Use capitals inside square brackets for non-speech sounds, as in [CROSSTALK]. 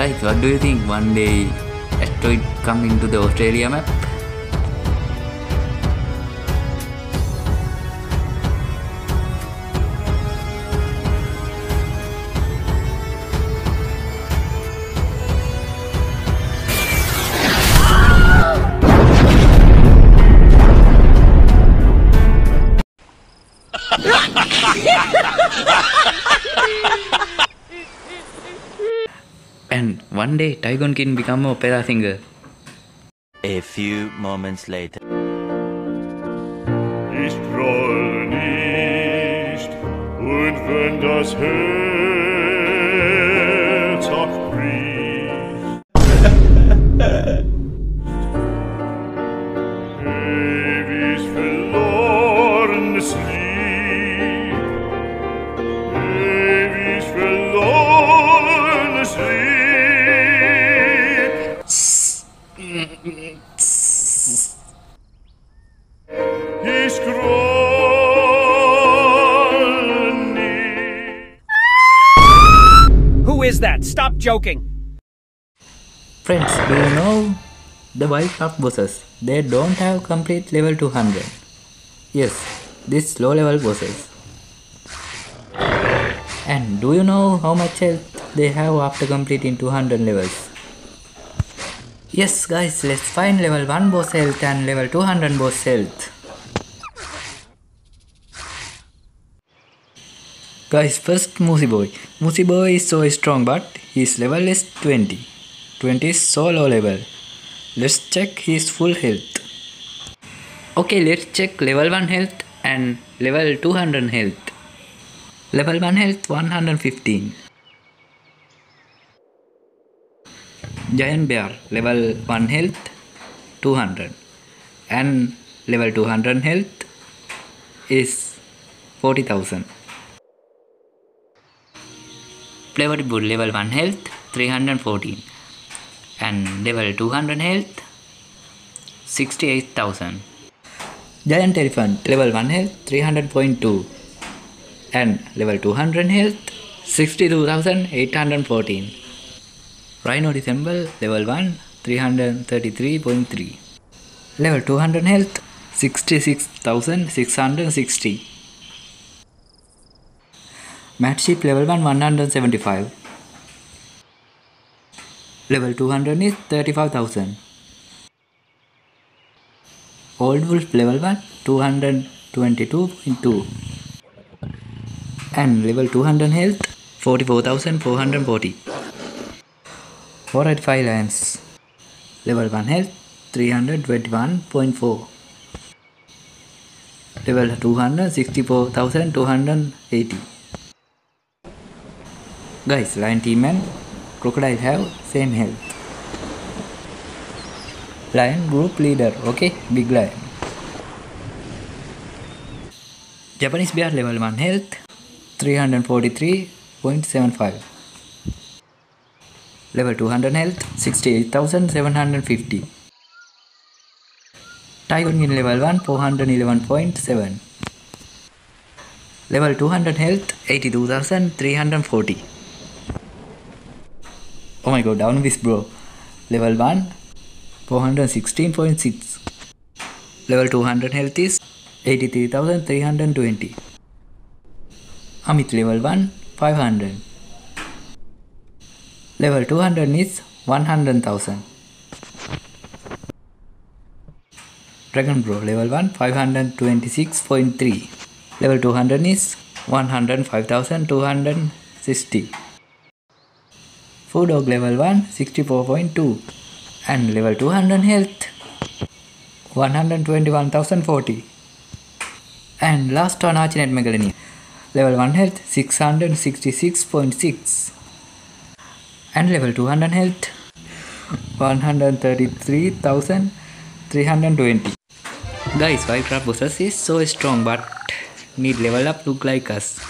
What do you think one day asteroid come into the Australia map? [LAUGHS] And one day Tygon can become an opera singer. A few moments later. Ich scroll nicht und wenn das Herz auch bricht. Ewig [LAUGHS] verlorenes Lied. Ich. Who is that? Stop joking. Friends, do you know the Wildcraft bosses? They don't have complete level 200. Yes, this low level bosses. And do you know how much health they have after completing 200 levels? Yes guys, let's find level 1 boss health and level 200 boss health. Guys, first Moosey Boy. Moosey Boy is so strong but his level is 20. 20 is so low level. Let's check his full health. Okay, let's check level 1 health and level 200 health. Level 1 health 115. Giant Bear level 1 health 200 and level 200 health is 40,000. Flavored Bull level 1 health 314 and level 200 health 68,000. Giant Elephant level 1 health 300.2 and level 200 health 62,814. Rhino December level 1 333.3 level 200 health 66,660 Matte Sheep level 1 175 level 200 is 35,000 Old Wolf level 1 222.2 and level 200 health 44,440 485 Lions level 1 health 321.4 level 200 64,280 Guys, Lion Team and Crocodile have same health. Lion group leader, okay, Big Lion. Japanese Bear level 1 health 343.75 Level 200 health 68,750 Tiger in level 1 411.7 Level 200 health 82,340 Oh my god down with bro. Level 1 416.6 Level 200 health is 83,320 Ammit level 1 500 Level 200 is 100,000 Dragon Bro level 1 526.3 Level 200 is 105,260 Foo Dog level 1 64.2 and level 200 health 121,040 and last one Archinet Megalania. Level 1 health 666.6 and level 200 health. 133,320 guys Wildcraft bosses is so strong but need level up look like us